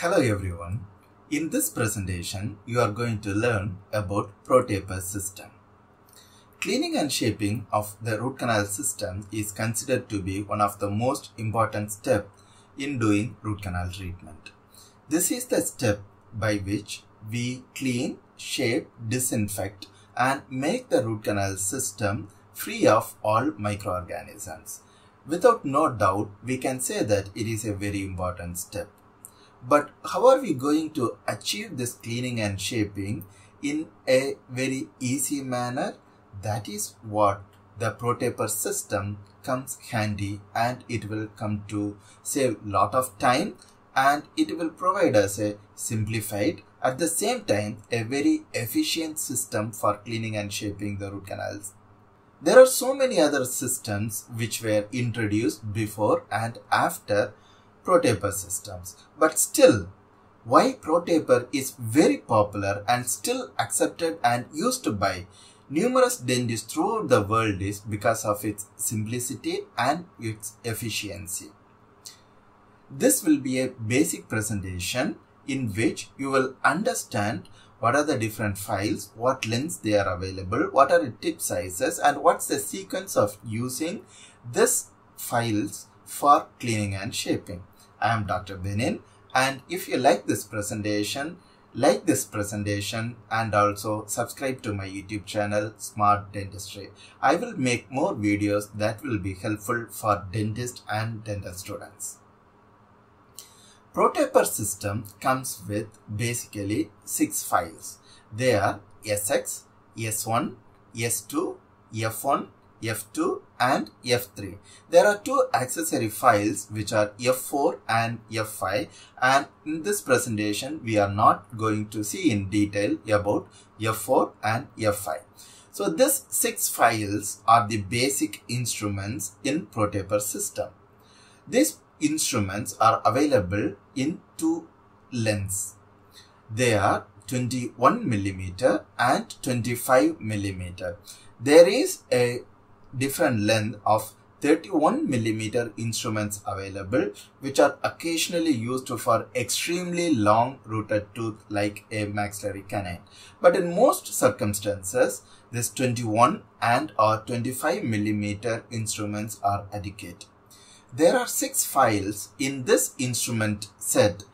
Hello everyone. In this presentation, you are going to learn about ProTaper system. Cleaning and shaping of the root canal system is considered to be one of the most important steps in doing root canal treatment. This is the step by which we clean, shape, disinfect and make the root canal system free of all microorganisms. Without no doubt, we can say that it is a very important step. But how are we going to achieve this cleaning and shaping in a very easy manner? That is what the ProTaper system comes handy and it will come to save lot of time and it will provide us a simplified at the same time a very efficient system for cleaning and shaping the root canals. There are so many other systems which were introduced before and after ProTaper systems. But still, why ProTaper is very popular and still accepted and used by numerous dentists throughout the world is because of its simplicity and its efficiency. This will be a basic presentation in which you will understand what are the different files, what lengths they are available, what are the tip sizes and what's the sequence of using these files for cleaning and shaping. I am Dr. Benin and if you like this presentation, like this presentation and also subscribe to my YouTube channel Smart Dentistry. I will make more videos that will be helpful for dentists and dental students. ProTaper system comes with basically six files. They are SX, S1, S2, F1, F2 and F3. There are two accessory files which are F4 and F5 and in this presentation we are not going to see in detail about F4 and F5. So these six files are the basic instruments in ProTaper system. These instruments are available in two lengths. They are 21 millimeter and 25 millimeter. There is a different length of 31 millimeter instruments available which are occasionally used for extremely long rooted tooth like a maxillary canine. But in most circumstances this 21 and or 25 millimeter instruments are adequate. There are six files in this instrument set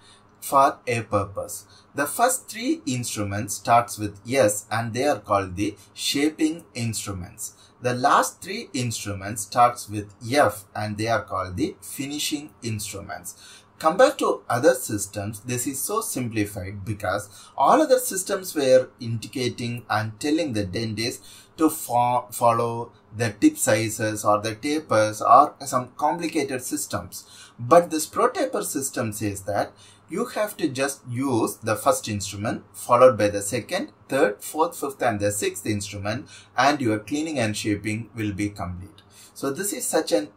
for a purpose. The first three instruments starts with S and they are called the shaping instruments. The last three instruments starts with F and they are called the finishing instruments. Compared to other systems, this is so simplified because all other systems were indicating and telling the dentist to fo follow the tip sizes or the tapers or some complicated systems. But this ProTaper system says that you have to just use the first instrument followed by the second, third, fourth, fifth and the sixth instrument and your cleaning and shaping will be complete. So this is such an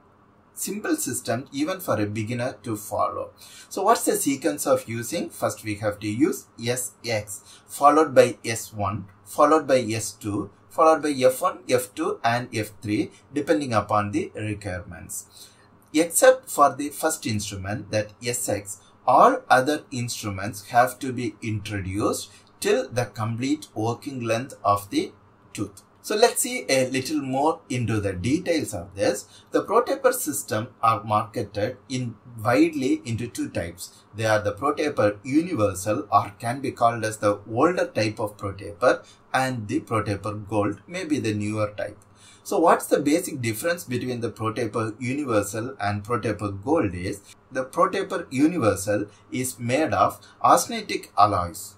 simple system even for a beginner to follow. So what's the sequence of using? First we have to use SX followed by S1 followed by S2 followed by F1, F2 and F3 depending upon the requirements. Except for the first instrument that SX all other instruments have to be introduced till the complete working length of the tooth. So let's see a little more into the details of this. The ProTaper system are marketed in widely into two types. They are the ProTaper Universal or can be called as the older type of ProTaper and the ProTaper Gold may be the newer type. So what's the basic difference between the ProTaper Universal and ProTaper Gold is the ProTaper Universal is made of austenitic alloys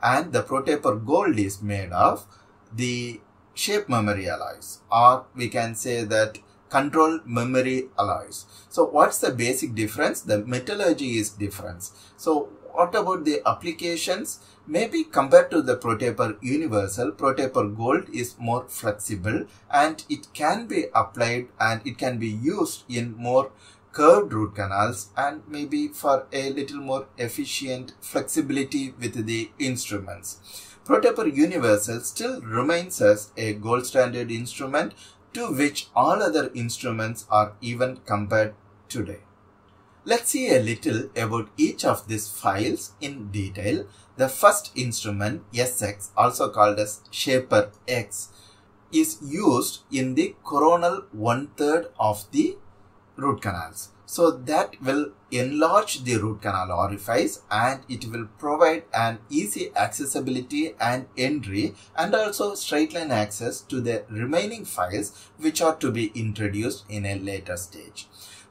and the ProTaper Gold is made of the shape memory alloys. Or we can say that control memory alloys. So what's the basic difference? The metallurgy is different. So what about the applications? Maybe compared to the ProTaper Universal, ProTaper Gold is more flexible and it can be applied and it can be used in more curved root canals and maybe for a little more efficient flexibility with the instruments. ProTaper Universal still remains as a gold standard instrument to which all other instruments are even compared today. Let's see a little about each of these files in detail. The first instrument SX also called as Shaper X is used in the coronal one third of the root canals. So that will enlarge the root canal orifice and it will provide an easy accessibility and entry and also straight line access to the remaining files which are to be introduced in a later stage.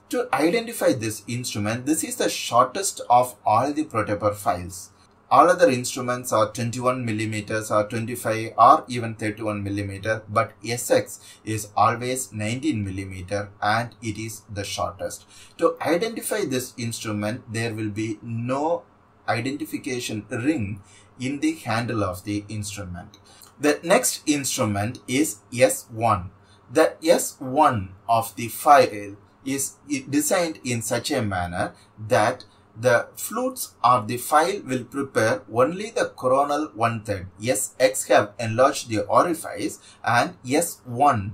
To identify this instrument, this is the shortest of all the ProTaper files. All other instruments are 21 millimeters or 25 or even 31 millimeter, but SX is always 19 millimeter and it is the shortest. To identify this instrument, there will be no identification ring in the handle of the instrument. The next instrument is S1. The S1 of the file is designed in such a manner that the flutes of the file will prepare only the coronal one third. SX have enlarged the orifice and S1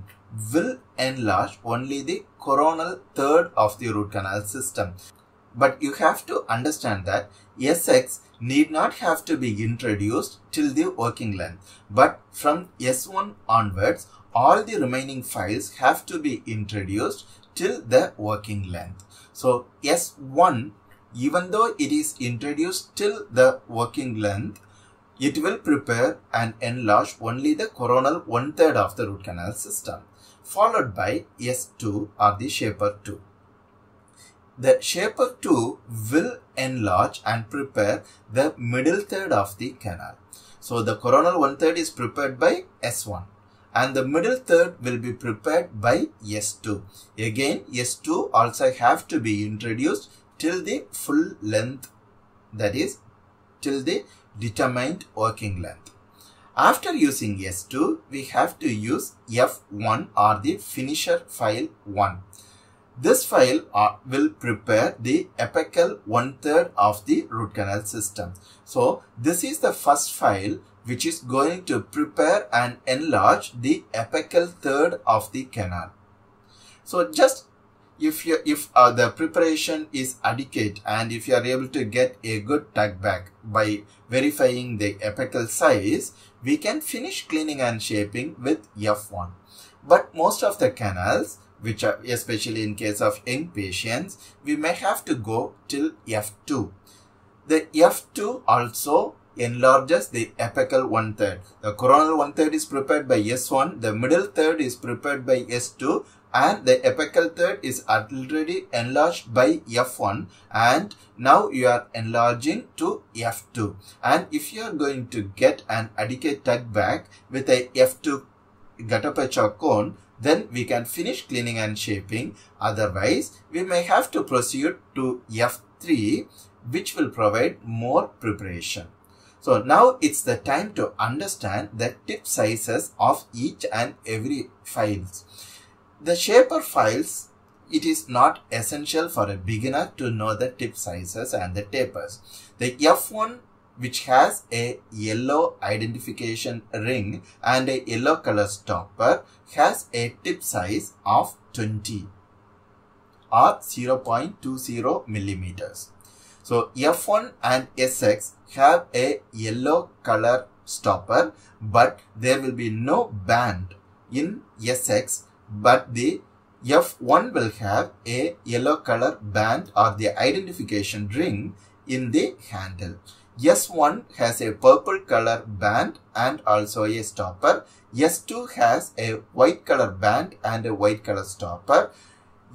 will enlarge only the coronal third of the root canal system. But you have to understand that SX need not have to be introduced till the working length. But from S1 onwards, all the remaining files have to be introduced till the working length. So S1 even though it is introduced till the working length, it will prepare and enlarge only the coronal one third of the root canal system, followed by S2 or the Shaper 2. The Shaper 2 will enlarge and prepare the middle third of the canal. So the coronal one third is prepared by S1 and the middle third will be prepared by S2. Again S2 also have to be introduced till the full length that is till the determined working length. After using S2, we have to use F1 or the finisher file 1. This file uh, will prepare the apical one third of the root canal system. So this is the first file which is going to prepare and enlarge the apical third of the canal. So just if you if uh, the preparation is adequate and if you are able to get a good tug back by verifying the apical size we can finish cleaning and shaping with f1 but most of the canals which are especially in case of young patients we may have to go till f2 the f2 also enlarges the apical one third. The coronal one third is prepared by S1, the middle third is prepared by S2 and the apical third is already enlarged by f1 and now you are enlarging to f2 and if you are going to get an adequate tug back with a f2 gutta cone then we can finish cleaning and shaping. Otherwise we may have to proceed to f3 which will provide more preparation. So now it's the time to understand the tip sizes of each and every files the shaper files, it is not essential for a beginner to know the tip sizes and the tapers. The F1 which has a yellow identification ring and a yellow color stopper has a tip size of 20 or 0.20 millimeters. So F1 and SX have a yellow color stopper but there will be no band in SX but the F1 will have a yellow color band or the identification ring in the handle. S1 has a purple color band and also a stopper. S2 has a white color band and a white color stopper.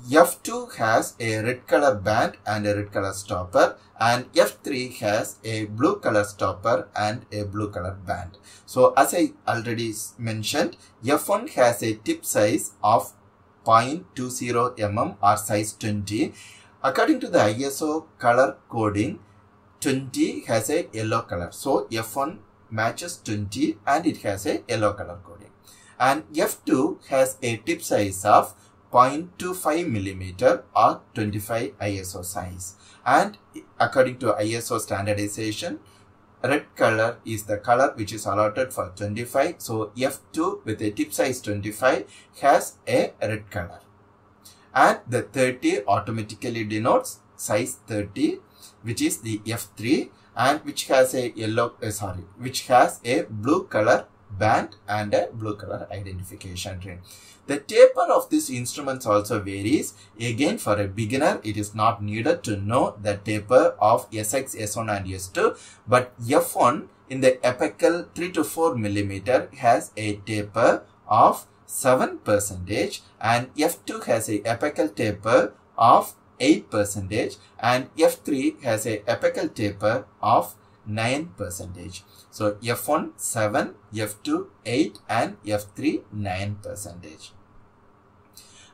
F2 has a red color band and a red color stopper and F3 has a blue color stopper and a blue color band. So as I already mentioned, F1 has a tip size of 0.20 mm or size 20. According to the ISO color coding, 20 has a yellow color. So F1 matches 20 and it has a yellow color coding. And F2 has a tip size of 0.25 millimeter or 25 ISO size. And according to ISO standardization, red color is the color which is allotted for 25. So F2 with a tip size 25 has a red color. And the 30 automatically denotes size 30 which is the F3 and which has a yellow uh, sorry which has a blue color band and a blue color identification ring. The taper of this instruments also varies. Again, for a beginner, it is not needed to know the taper of SX, S1 and S2. But F1 in the apical 3 to 4 millimeter has a taper of 7 percentage and F2 has a apical taper of 8 percentage and F3 has a apical taper of 9 percentage. So F1 7, F2 8 and F3 9 percentage.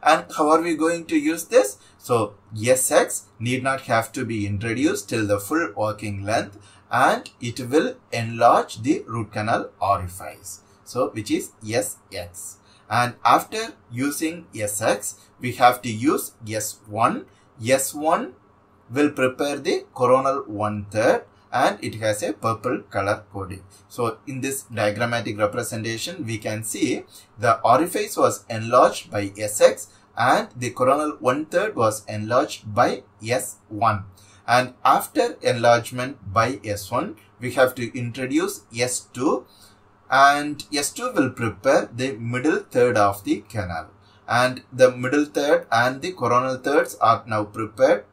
And how are we going to use this? So SX need not have to be introduced till the full working length and it will enlarge the root canal orifice. So which is SX. And after using SX, we have to use S1. S1 will prepare the coronal one third and it has a purple color coding. So in this diagrammatic representation, we can see the orifice was enlarged by SX and the coronal one third was enlarged by S1. And after enlargement by S1, we have to introduce S2 and S2 will prepare the middle third of the canal. And the middle third and the coronal thirds are now prepared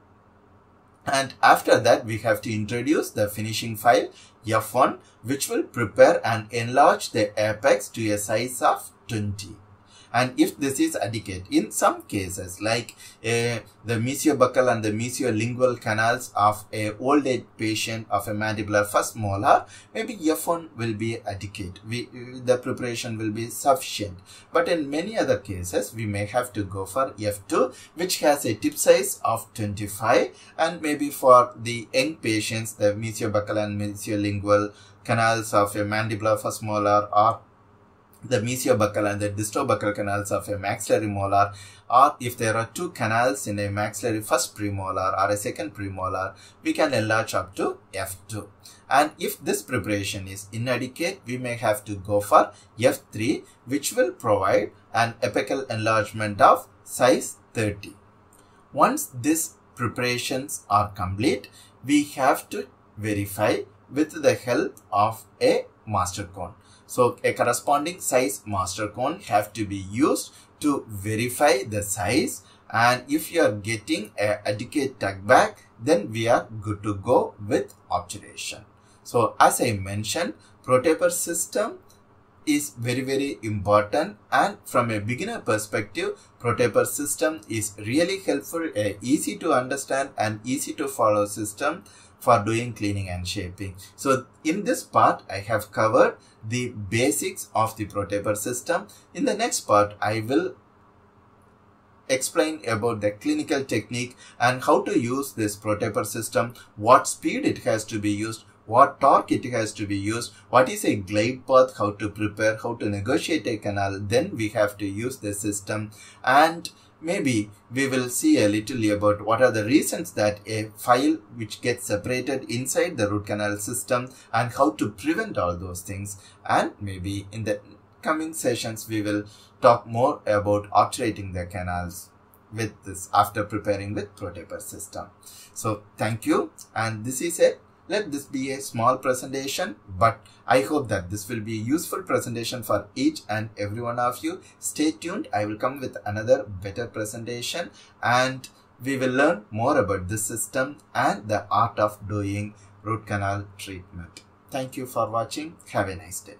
and after that we have to introduce the finishing file F1 which will prepare and enlarge the apex to a size of 20 and if this is adequate in some cases like uh, the mesiobuccal and the mesiolingual canals of a old age patient of a mandibular first molar maybe f1 will be adequate. We the preparation will be sufficient. But in many other cases we may have to go for f2 which has a tip size of 25 and maybe for the young patients the mesiobuccal and mesiolingual canals of a mandibular first molar or the mesiobuccal and the distobuccal canals of a maxillary molar or if there are two canals in a maxillary first premolar or a second premolar, we can enlarge up to F2. And if this preparation is inadequate, we may have to go for F3 which will provide an apical enlargement of size 30. Once these preparations are complete, we have to verify with the help of a master cone. So a corresponding size master cone have to be used to verify the size. And if you are getting a adequate tug back then we are good to go with obturation. So as I mentioned ProTaper system is very very important. And from a beginner perspective ProTaper system is really helpful easy to understand and easy to follow system for doing cleaning and shaping. So in this part, I have covered the basics of the ProTaper system. In the next part, I will explain about the clinical technique and how to use this ProTaper system, what speed it has to be used, what torque it has to be used, what is a glide path, how to prepare, how to negotiate a canal, then we have to use the system and maybe we will see a little about what are the reasons that a file which gets separated inside the root canal system and how to prevent all those things. And maybe in the coming sessions we will talk more about obturating the canals with this after preparing with ProTaper system. So thank you. And this is it let this be a small presentation, but I hope that this will be a useful presentation for each and every one of you. Stay tuned. I will come with another better presentation and we will learn more about this system and the art of doing root canal treatment. Thank you for watching. Have a nice day.